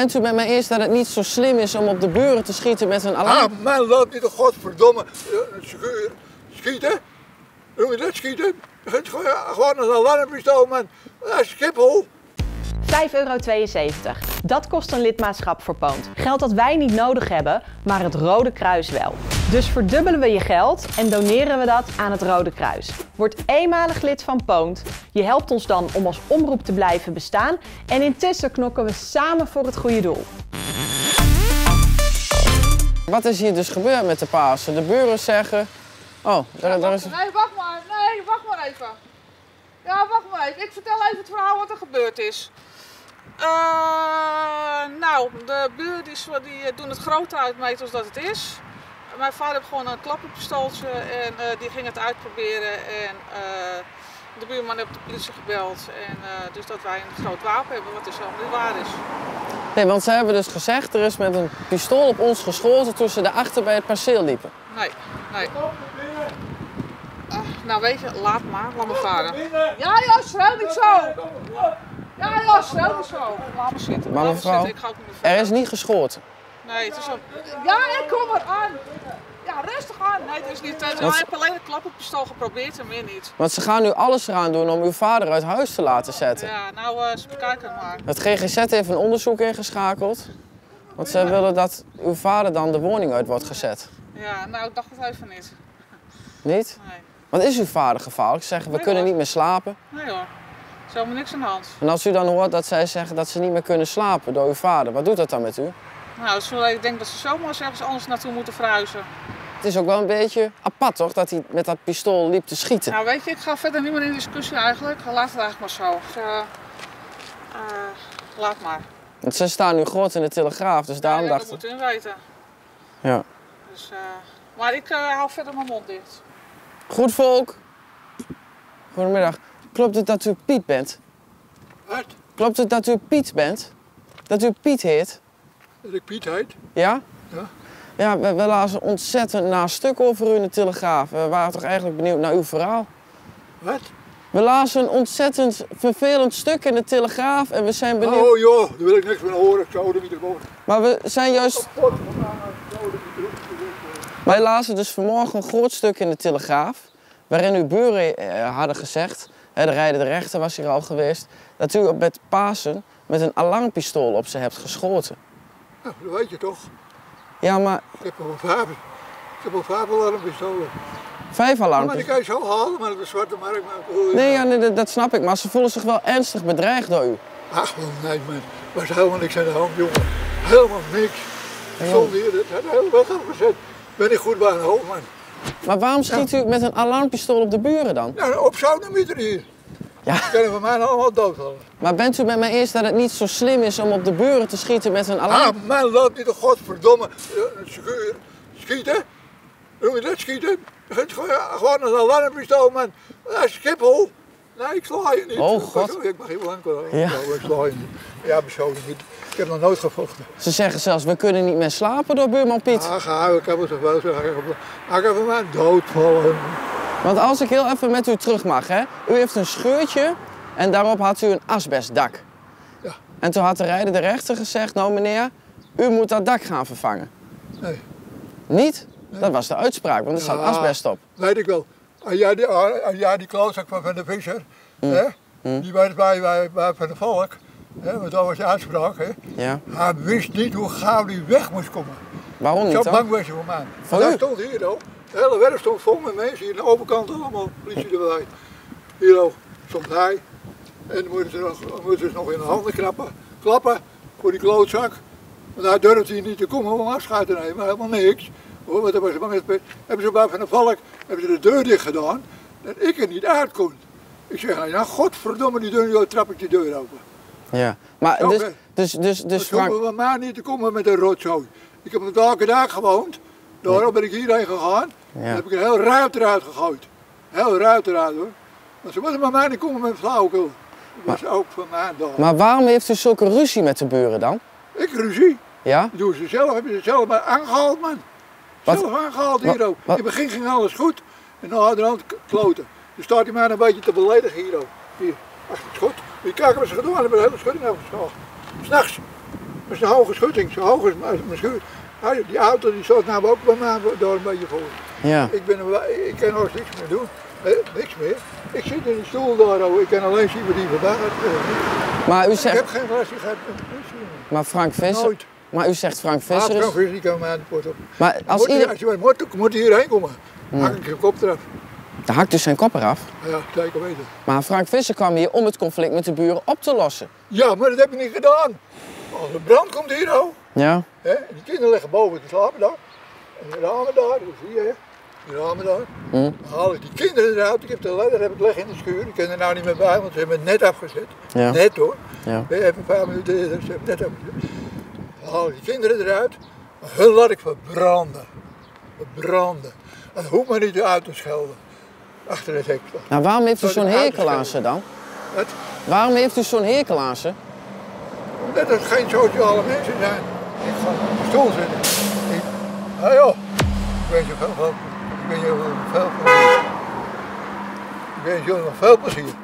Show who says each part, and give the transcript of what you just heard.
Speaker 1: Bent u met mij eens dat het niet zo slim is om op de buren te schieten met een alarm?
Speaker 2: Ah, man, loopt niet de godverdomme eh, schuur. Schieten? Doe je dat schieten? Gewoon- Gewoon een alarmpistool, man. Dat is Schiphol.
Speaker 3: 5,72 euro. Dat kost een lidmaatschap voor Poont. Geld dat wij niet nodig hebben, maar het Rode Kruis wel. Dus verdubbelen we je geld en doneren we dat aan het Rode Kruis. Word eenmalig lid van Poont. Je helpt ons dan om als omroep te blijven bestaan. En intussen knokken we samen voor het goede doel.
Speaker 1: Wat is hier dus gebeurd met de Pasen? De buren zeggen... Oh, daar, daar is...
Speaker 4: Nee, wacht maar. Nee, wacht maar even. Ja, wacht maar even. Ik vertel even het verhaal wat er gebeurd is. Eh, nou, de buren die, die eh, doen het groter uitmeten als dat het is. Mijn vader heeft gewoon een klappenpistooltje en eh, die ging het uitproberen. En eh, de buurman heeft de politie gebeld. En, eh, dus dat wij een groot wapen hebben, wat dus helemaal niet waar is.
Speaker 1: Nee, want ze hebben dus gezegd, er is met een pistool op ons geschoten toen ze daarachter bij het perceel liepen.
Speaker 4: Nee, nee. Ah, nou weet je, laat maar, laat me varen. Ja, ja, schreeuw niet zo. Ja, ja, niet zo. Laat me zitten.
Speaker 1: Maar mevrouw. Er is niet geschoten.
Speaker 4: Nee, het is een... Ja, ik kom eraan. Ja, rustig aan. Nee, het is niet... Het, hij heeft alleen een klappenpistool geprobeerd en meer niet.
Speaker 1: Want ze gaan nu alles eraan doen om uw vader uit huis te laten zetten.
Speaker 4: Ja, nou, eh eens bekijken maar.
Speaker 1: Het GGZ heeft een onderzoek ingeschakeld. Want ze willen dat uw vader dan de woning uit wordt gezet.
Speaker 4: Ja, nou, ik dacht het even niet.
Speaker 1: Niet?
Speaker 4: Nee.
Speaker 1: Want is uw vader gevaarlijk? Ze zeggen, we
Speaker 4: Nee,
Speaker 1: kunnen
Speaker 4: hoor.
Speaker 1: niet meer slapen.
Speaker 4: Nee hoor. Is helemaal niks aan de hand.
Speaker 1: En als u dan hoort dat zij zeggen dat ze niet meer kunnen slapen door uw vader, wat doet dat dan met u?
Speaker 4: Nou, ik denk dat ze zomaar ergens anders naartoe moeten verhuizen.
Speaker 1: Het is ook wel een beetje apart toch, dat hij met dat pistool liep te schieten.
Speaker 4: Nou, weet je, ik ga verder niet meer in discussie eigenlijk. Laat het eigenlijk maar zo. Eh, eh, laat maar.
Speaker 1: Want ze staan nu groot in de Telegraaf, dus daarom
Speaker 4: ja,
Speaker 1: dacht
Speaker 4: dat
Speaker 1: ik...
Speaker 4: moet u weten.
Speaker 1: Ja.
Speaker 4: Dus, eh, maar ik hou verder mijn mond dicht.
Speaker 1: Goed volk. Goedemiddag. Klopt het dat u Piet bent?
Speaker 2: Wat?
Speaker 1: Klopt het dat u Piet bent? Dat u Piet heet?
Speaker 2: Dat ik Piet heet.
Speaker 1: Ja?
Speaker 2: Ja.
Speaker 1: Ja, we, we lazen ontzettend na stuk over u in de Telegraaf. We waren toch eigenlijk benieuwd naar uw verhaal.
Speaker 2: Wat?
Speaker 1: We lazen een ontzettend vervelend stuk in de Telegraaf en we zijn benieuwd...
Speaker 2: Oh joh, daar wil ik niks van horen. Ik zou er niet gewoon.
Speaker 1: Maar we zijn juist... Wij lazen dus vanmorgen een groot stuk in de Telegraaf... waarin uw buren eh, hadden gezegd... De rijder de rechter was hier al geweest... dat u met Pasen met een alarmpistool op ze hebt geschoten.
Speaker 2: Nou, dat weet je toch.
Speaker 1: Ja, maar
Speaker 2: Ik heb al vijf. Ik heb al vijf alarmpistolen.
Speaker 1: vijf
Speaker 2: Maar die kan je zo halen, maar de zwarte markt. Maar
Speaker 1: Nee, ja, nee, dat, dat snap ik, maar ze voelen zich wel ernstig bedreigd door u.
Speaker 2: Ach, man, nee man. Was helemaal niks aan de hand, jongen. Helemaal niks. Ik stond hier, het had de hele weg afgezet. Ben ik goed bij een hoofd, man.
Speaker 1: Maar waarom schiet u met een alarmpistool op de buren dan?
Speaker 2: Nou, op zoudemieter hier.
Speaker 1: Ja.
Speaker 2: Die kunnen van mij allemaal doodvallen.
Speaker 1: Maar bent u met mij eens dat het niet zo slim is om op de buren te schieten met een alarm...
Speaker 2: Ah, man, loopt niet de godverdomme eh. Schieten? Doe je dat schieten? Gewoon een alarmpistool, man. Dat is Schiphol. Nee, ik sla je niet.
Speaker 1: Oh, God.
Speaker 2: Ik mag heel lang.
Speaker 1: Ja.
Speaker 2: Ik sla je niet. Ja, persoonlijk niet. Ik heb nog nooit gevochten.
Speaker 1: Ze zeggen zelfs, we kunnen niet meer slapen door buurman Piet.
Speaker 2: Ah, ga, ik heb het wel zeggen. Ik heb hem aan doodvallen.
Speaker 1: Want als ik heel even met u terug mag, hè. U heeft een scheurtje en daarop had u een asbestdak.
Speaker 2: Ja.
Speaker 1: En toen had de rijder de rechter gezegd, nou meneer, u moet dat dak gaan vervangen.
Speaker 2: Nee.
Speaker 1: Niet? Dat was de uitspraak, want er staat
Speaker 2: Ja.
Speaker 1: asbest op.
Speaker 2: Weet ik wel. Jij die, als jij die klootzak van Van de Visser, hè, die was bij, bij, bij Van de Volk, hè, want dat was de uitspraak, hè,
Speaker 1: Ja.
Speaker 2: hij wist niet hoe gauw die weg moest komen.
Speaker 1: Waarom
Speaker 2: Zo
Speaker 1: niet dan?
Speaker 2: bang was je voor mij. Hij stond hier, hoor. De hele werf stond vol met mensen, hier aan de overkant allemaal politie erbij. Hier hoor, stond hij. En dan moeten ze nog, moeten ze nog in de handen knappen, klappen voor die klootzak. Want hij durfde hier niet te komen om afscheid te nemen, helemaal niks. Hoor, want hij was bang hebben ze bij Van de Valk hebben ze de deur dicht gedaan, dat ik er niet uit kon. Ik zeg, nou ja, godverdomme, die deur, trap ik die deur open.
Speaker 1: Ja. Maar dus, dus, dus, dus
Speaker 2: Dus
Speaker 1: Frank...
Speaker 2: hoeven we maar niet te komen met een rotzooi. Ik heb elke dag gewoond. Daarom ben ik hierheen gegaan.
Speaker 1: Ja.
Speaker 2: Dan heb ik een heel ruit eruit gegooid. Heel ruit eruit hoor. Maar ze moeten maar mij niet komen met flauwekul. Dat was ook van mij dag.
Speaker 1: Maar waarom heeft u zulke ruzie met de buren dan?
Speaker 2: Ik ruzie.
Speaker 1: Ja?
Speaker 2: Dat doen ze zelf. Hebben ze zelf maar aangehaald man.
Speaker 1: Wat?
Speaker 2: Zelf aangehaald hier ook. In het begin ging alles goed. En dan de hand kloten. Dus staat hij mij een beetje te beledigen hier ook. Hier, achter het schot. Die kijken wat ze gedaan hebben. De hele schutting afgeslagen. S'nachts. Dat is een hoge schutting, zo hoog als als mijn. Hij- Die auto die staat nou ook bij mij door een beetje voor.
Speaker 1: Ja.
Speaker 2: Ik, ben, ik kan nog niks meer doen. Eh, niks meer. Ik zit in die stoel daar, oh. ik kan alleen zien wat die voorbij gaat. Eh,
Speaker 1: Maar u
Speaker 2: Ik heb
Speaker 1: zegt,
Speaker 2: geen relatie gehad met de politie.
Speaker 1: maar Frank Visser,
Speaker 2: Nooit.
Speaker 1: Maar u zegt Frank Visser
Speaker 2: Ah,
Speaker 1: is...
Speaker 2: Frank die kan mij aan de poort op.
Speaker 1: Maar als
Speaker 2: Moet,
Speaker 1: ieder...
Speaker 2: als je moet, moet hierheen komen. Hak ik je kop eraf.
Speaker 1: Dan hakt dus zijn kop eraf.
Speaker 2: Ja, zeker weten.
Speaker 1: Maar Frank Visser kwam hier om het conflict met de buren op te lossen.
Speaker 2: Ja, maar dat heb ik niet gedaan. Als er brand komt hier nou,
Speaker 1: Ja.
Speaker 2: hè, die kinderen liggen boven te slapen daar. En die ramen daar, dat zie je. Die ramen daar.
Speaker 1: Hm.
Speaker 2: Dan haal ik die kinderen eruit. Ik heb de ladder heb ik liggen in de schuur. Ik ken er nou niet meer bij, want ze hebben het net afgezet.
Speaker 1: Ja.
Speaker 2: Net hoor.
Speaker 1: Ja.
Speaker 2: Even een paar minuten eerder, ze hebben het net afgezet. Haal ik die kinderen eruit. Maar hun laat ik verbranden. Verbranden. En hoeft me niet uit te schelden. Achter het hek.
Speaker 1: Nou, waarom heeft u zo'n hekel aan ze dan?
Speaker 2: Wat?
Speaker 1: Waarom heeft u zo'n hekel aan ze?
Speaker 2: Omdat het geen sociale mensen zijn. Ik ga op de stoel zitten. Ik, ah joh, ik wens je veel, veel, ik wens je veel plezier. Ik wens jullie nog veel plezier.